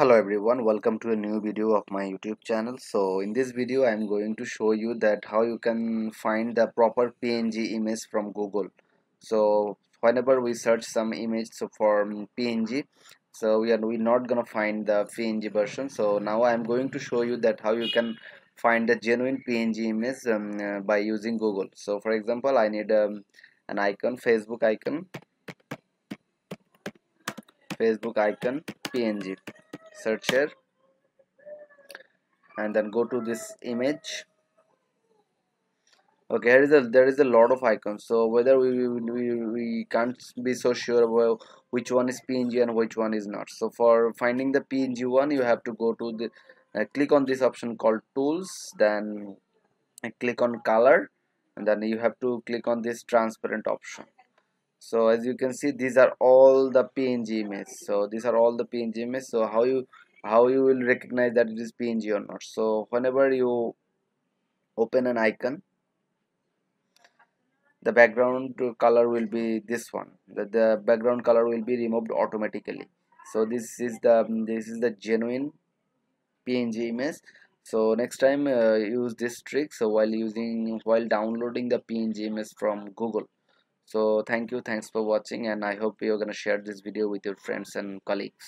hello everyone. Welcome to a new video of my youtube channel. So in this video i'm going to show you that how you can find the proper png image from google. So whenever we search some image so for png so we are we're not gonna find the png version. So now i'm going to show you that how you can find the genuine png image um, uh, by using google. So for example i need um, an icon facebook icon. Facebook icon png search here and then go to this image. Okay here is a there is a lot of icons so whether we, we, we can't be so sure about which one is png and which one is not. So for finding the png one you have to go to the uh, click on this option called tools then click on color and then you have to click on this transparent option so as you can see these are all the png image so these are all the png image so how you how you will recognize that it is png or not. So whenever you open an icon the background color will be this one. The, the background color will be removed automatically. So this is the this is the genuine png image. So next time uh, use this trick. So while using while downloading the png image from google so thank you. Thanks for watching and i hope you're gonna share this video with your friends and colleagues